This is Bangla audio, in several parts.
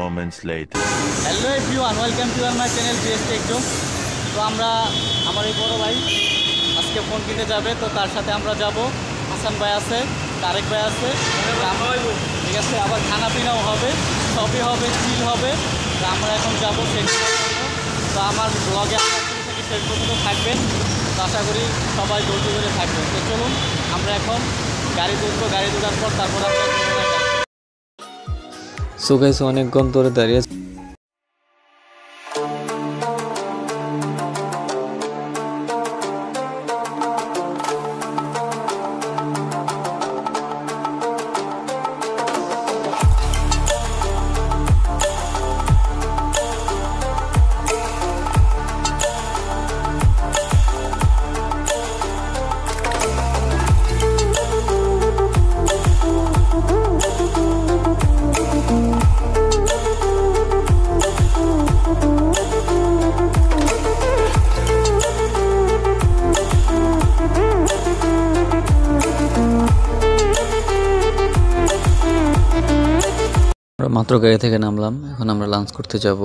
moments later. Hello everyone welcome to our my channel BS Techzom তো আমরা, আমার এই বড় ভাই আজকে ফোন কিনতে যাবে, তো তার সাথে আমরা যাব। হাসান ভাই আছে, তারেক ভাই আছে। ঠিক আছে, আবার খানা পিনাও হবে, সবই হবে চিল হবে। তো আমরা এখন যাব তো আমার ব্লগে থেকে শেষ পর্যন্ত থাকবেন। তো আশা করি সবাই ধৈর্য ধরে থাকবেন। তো চলুন, আমরা এখন গাড়ি তুলবো, গাড়ি তোলার পর তারপর আমরা সো গাইস অনেকক্ষণ ধরে দাঁড়িয়ে মাত্র গাড়ি থেকে নামলাম এখন আমরা লাঞ্চ করতে যাব।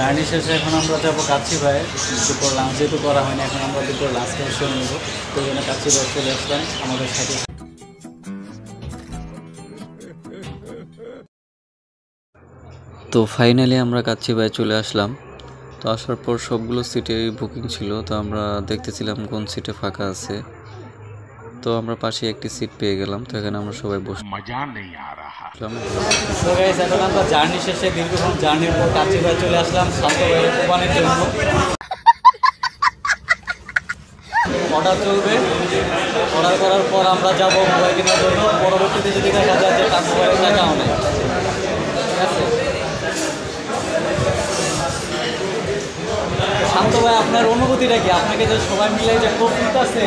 জার্নি শেষে এখন আমরা যাব কাচ্ছি ভাই। দুপুর লাঞ্চ যেহেতু করা হয়নি এখন আমরা দুপুর লাঞ্চ করে নেব। তো জন্য কাচ্ছি ভাই চলে আসলাম আমাদের সাথে। তো ফাইনালি আমরা কাচ্চি বাই চলে আসলাম। তো আসার পর সবগুলো সিটে বুকিং ছিল তো আমরা দেখতেছিলাম কোন সিটে ফাঁকা আছে। তো আমরা পাশে একটি সিট পেয়ে গেলাম তো এখানে আমরা সবাই বসলাম তো গাইস এখন আমরা জার্নি শেষে দীর্ঘক্ষণ জার্নির পর কাচ্ছি ভাই চলে আসলাম শান্ত ভাইয়ের কোরবানির জন্য। অর্ডার চলবে। অর্ডার করার পর আমরা যাব মোবাইল কেনার জন্য। পরবর্তীতে যদি দেখা যায় যে টাকাও নেই। ঠিক আছে? শান্ত ভাই আপনার অনুভূতিটা কি? আপনাকে যে সবাই মিলে যে ঠিক আছে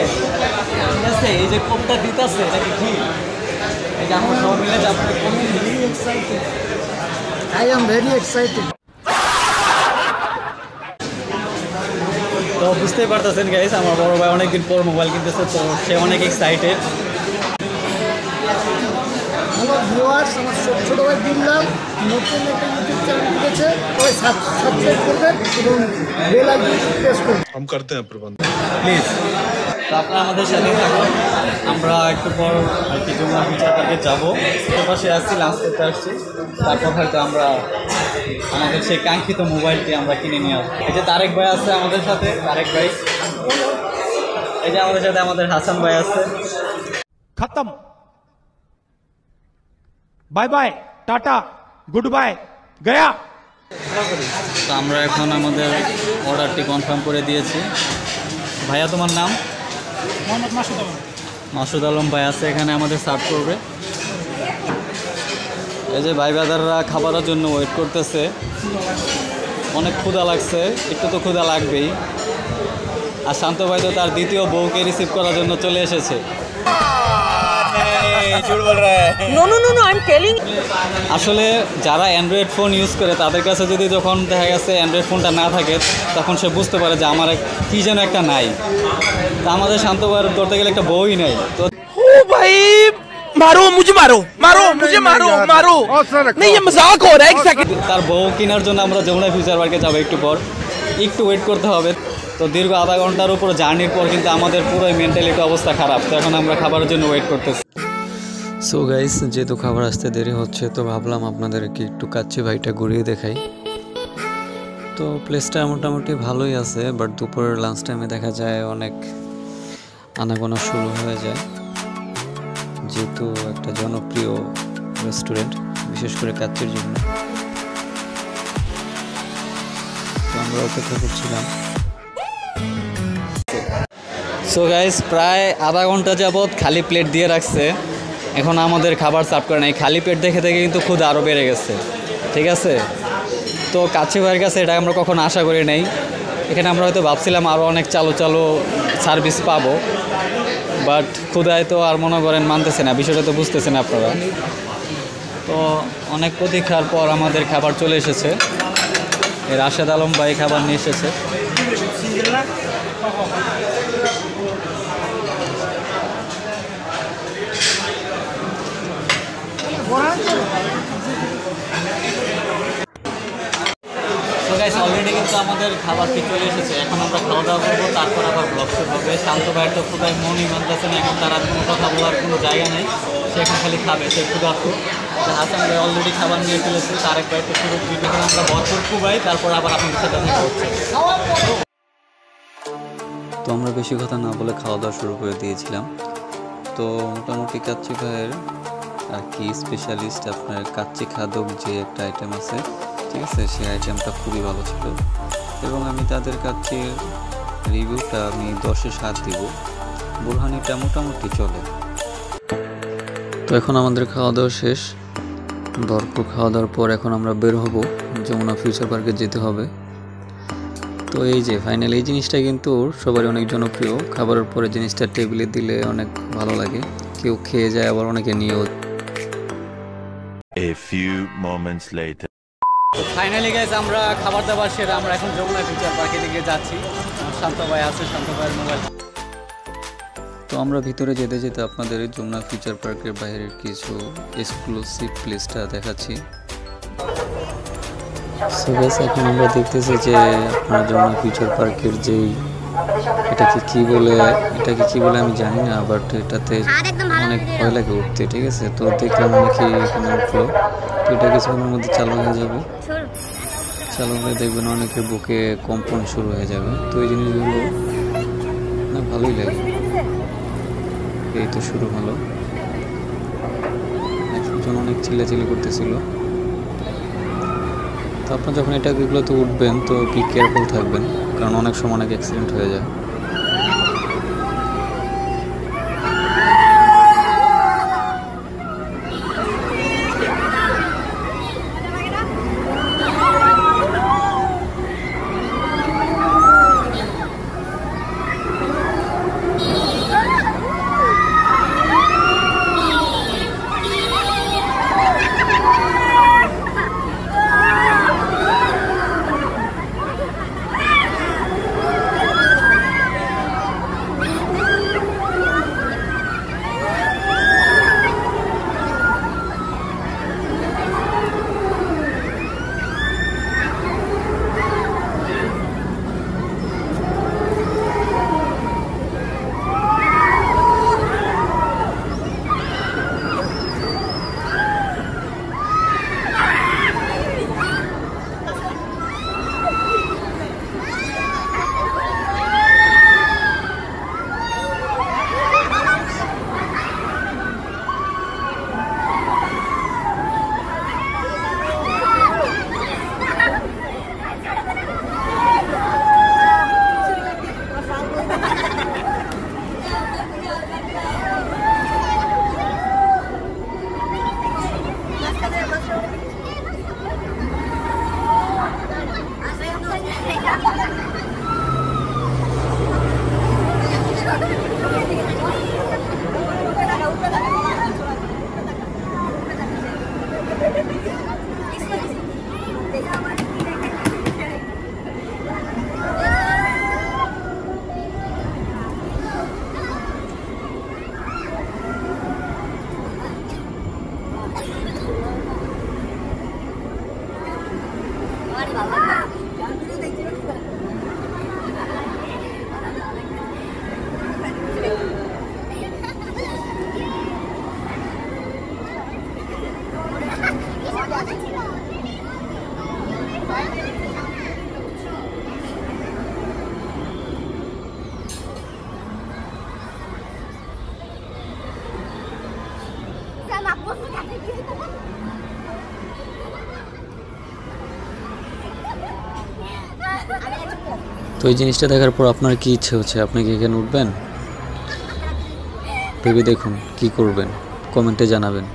যে কোপটা দিতেছে এটা কি ঠিক? সব মিলে আই এম ভেরি এক্সাইটেড তো বুঝতেই পারতেছেন গাইস আমার বড় ভাই অনেকদিন পর মোবাইল কিনতেছে তো সে অনেক এক্সাইটেড আমার ভিউয়ার্স আমার ছোট ভাই নতুন একটা ইউটিউব চ্যানেল খুলেছে। ওই সাবস্ক্রাইব করবেন এবং বেল আইকন প্রেস করবেন। করতে হ্যাঁ প্রবন্ধ প্লিজ আপনারা আমাদের সাথে থাকুন। আমরা একটু পর আর কি যাব ফিচার সে যাব আসছি লাঞ্চ করতে আসছি। তারপর হয়তো আমরা আমাদের সেই কাঙ্ক্ষিত মোবাইলটি আমরা কিনে নিয়ে আসব। এই যে তারেক ভাই আছে আমাদের সাথে তারেক ভাই। এই যে আমাদের সাথে আমাদের হাসান ভাই আছে। খতম। Bye bye tata good bye Gaya. তো আমরা এখন আমাদের অর্ডারটি কনফার্ম করে দিয়েছি। ভাইয়া তোমার নাম? মোহাম্মদ মাসুদ মাসুদ আলম ভাই আছে, এখানে আমাদের সার্ভ করবে। এই যে ভাই বাদাররা খাবারের জন্য ওয়েট করতেছে। অনেক ক্ষুদা লাগছে, একটু তো ক্ষুদা লাগবেই। আর শান্ত ভাই তো তার দ্বিতীয় বউকে রিসিভ করার জন্য চলে এসেছে। আসলে যারা অ্যান্ড্রয়েড ফোন ইউজ করে তাদের কাছে যদি যখন দেখা গেছে অ্যান্ড্রয়েড ফোনটা না থাকে তখন সে বুঝতে পারে যে আমার কি যেন একটা নাই। তা আমাদের শান্ত ধরতে গেলে একটা বই নাই। তো ভাই তার বউ কেনার জন্য আমরা যমুনা ফিউচার পার্কে যাব একটু পর। একটু ওয়েট করতে হবে। তো দীর্ঘ আধা ঘণ্টার উপর জার্নির পর কিন্তু আমাদের পুরো মেন্টালিটি অবস্থা খারাপ। তো এখন আমরা খাবারের জন্য ওয়েট করতেছি। সো গাইস যেহেতু খাবার আসতে দেরি হচ্ছে, তো ভাবলাম আপনাদেরকে একটু কাচ্চি ভাইটা ঘুরিয়ে দেখাই। তো প্লেসটা মোটামুটি ভালোই আছে বাট দুপুরের লাঞ্চ টাইমে দেখা যায় অনেক আনাগোনা শুরু হয়ে যায়। যেহেতু একটা জনপ্রিয় রেস্টুরেন্ট বিশেষ করে কাচ্চির জন্য। তো আমরা অপেক্ষা করছিলাম। সো গাইস প্রায় আধা ঘণ্টা যাবৎ খালি প্লেট দিয়ে রাখছে। এখন আমাদের খাবার সার্ভ করে নাই। খালি পেট দেখে দেখে কিন্তু খুদ আরও বেড়ে গেছে। ঠিক আছে? তো কাছে ভাইয়ের কাছে এটা আমরা কখনো আশা করি নাই। এখানে আমরা হয়তো ভাবছিলাম আরও অনেক চালু চালু সার্ভিস পাবো। বাট ক্ষুদায় তো আর মনে করেন মানতেছে না। বিষয়টা তো বুঝতেছেন আপনারা। তো অনেক প্রতীক্ষার পর আমাদের খাবার চলে এসেছে। রাশেদ আলম ভাই খাবার নিয়ে এসেছে গাইস কিন্তু আমাদের খাবার কি চলে এসেছে। এখন আমরা খাওয়া দাওয়া করব, তারপর আবার ব্লগ শুরু হবে। শান্ত ভাইয়ের তো কোথায় মনই মানতেছে না, এখন তার কোনো কথা বলার কোনো জায়গা নেই। সে এখন খালি খাবে, সে তো হাসান ভাই অলরেডি খাবার নিয়ে ফেলেছে তারেক ভাই তো শুরু ভিডিওতে আমরা ভরপুর খুবাই তারপর আবার আপনাদের সাথে দেখা হচ্ছে। তো আমরা বেশি কথা না বলে খাওয়া দাওয়া শুরু করে দিয়েছিলাম। তো মোটামুটি কাচ্চি ভাইয়ের আর কি স্পেশালিস্ট আপনার কাচ্চি খাদক যে একটা আইটেম আছে ঠিক আছে? সেই আইটেমটা খুবই ভালো ছিল। এবং আমি তাদের কাচ্চির রিভিউটা আমি দশে সাত দিব। বুরহানিটা মোটামুটি চলে। তো এখন আমাদের খাওয়া দাওয়া শেষ। ভরপুর খাওয়া দাওয়ার পর এখন আমরা বের হব। যমুনা ফিউচার পার্কে যেতে হবে। তো এই যে ফাইনাল এই জিনিসটা কিন্তু সবারই অনেক জনপ্রিয়। খাবারের পরে জিনিসটা টেবিলে দিলে অনেক ভালো লাগে। কেউ খেয়ে যায়, আবার অনেকে নিয়েও A few moments later. তো ফাইনালি গাইজ আমরা খাবার দাবার সেরে আমরা এখন যমুনা ফিউচার পার্কের দিকে যাচ্ছি। শান্ত ভাই আছে শান্ত ভাইয়ের মোবাইল তো আমরা ভিতরে যেতে যেতে আপনাদের এই যমুনা ফিউচার পার্কের বাইরের কিছু এক্সক্লুসিভ প্লেসটা দেখাচ্ছি। সো গাইস এখন আমরা দেখতেছি যে আপনার যমুনা ফিউচার পার্কের যেই এটাকে কি বলে এটাকে কি বলে আমি জানি না বাট এটাতে অনেক ভয় লাগে উঠতে, ঠিক আছে? তো দেখলাম অনেকে এখানে উঠল তো এটা কিছুক্ষণের মধ্যে চালু হয়ে যাবে। চালু হয়ে দেখবেন অনেকের বুকে কম্পন শুরু হয়ে যাবে। তো এই জিনিসগুলো না ভালোই লাগে। এই তো শুরু হলো। একজন অনেক চিল্লাচিল্লি করতেছিল। তো আপনার যখন এটা এগুলোতে উঠবেন, তো বি কেয়ারফুল থাকবেন। কারণ অনেক সময় অনেক অ্যাক্সিডেন্ট হয়ে যায়। তো এই জিনিসটা দেখার পর আপনার কি ইচ্ছে হচ্ছে? আপনি কি এখানে উঠবেন? ভেবে দেখুন কি করবেন। কমেন্টে জানাবেন।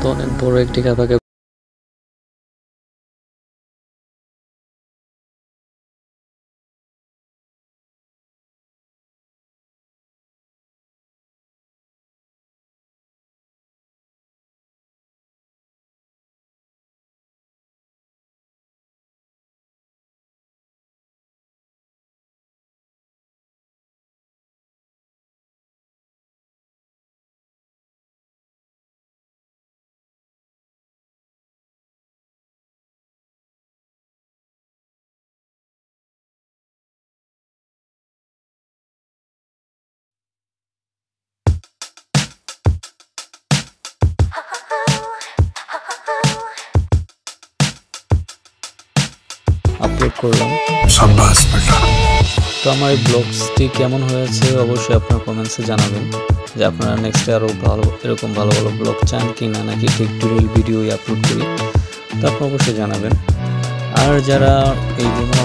তো অনেক বড় একটি কাপাকে আপলোড করলাম। তো আমার এই ব্লগসটি কেমন হয়েছে অবশ্যই আপনার কমেন্টসে জানাবেন যে আপনারা নেক্সটে আরও ভালো এরকম ভালো ভালো ব্লগ চান কি না নাকি টিউটোরিয়াল ভিডিওই আপলোড করি তো আপনি অবশ্যই জানাবেন। আর যারা এই Jamuna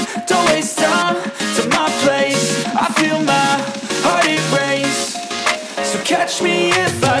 to my place. I feel my heart so catch me if I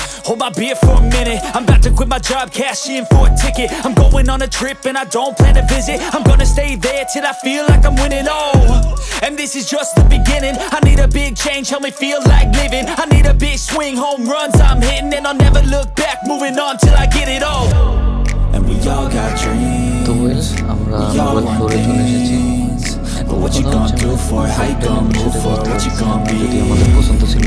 hold my beer for a minute. I'm about to quit my job, cash in for a ticket. I'm going on a trip and I don't plan to visit. I'm gonna stay there till I feel like I'm winning. Oh, and this is just the beginning. I need a big change, help me feel like living. I need a big swing, home runs I'm hitting, and I'll never look back. Moving on till I get it all. And we all got dreams. তো ওয়েল আমরা We all মোবাইল want ফ্লোরে চলে এসেছি things. But what you কথা gonna হচ্ছে do আমরা for it? How you ফাইভটা gonna নিলাম move সেটা for it? বুঝতে What you পারছি gonna না, be? যেটি আমাদের পছন্দ ছিল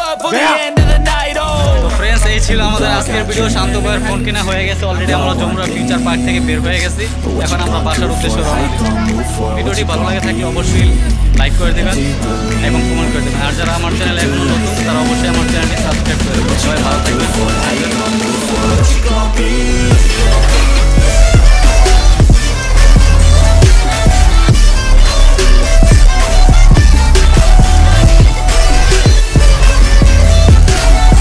আজকের ভিডিও শান্ত ভাইয়ের ফোন কেনা হয়ে গেছে। অলরেডি আমরা যমুনা ফিউচার পার্ক থেকে বের হয়ে গেছি। এখন আমরা বাসার উদ্দেশ্যে রওনা ভিডিওটি ভালো লাগে থাকলে অবশ্যই লাইক করে দেবেন এবং কমেন্ট করে দেবেন। আর যারা আমার চ্যানেল এখনও নতুন, তারা অবশ্যই আমার চ্যানেলটি সাবস্ক্রাইব করে দেবেন। সবাই ভালো থাকবেন।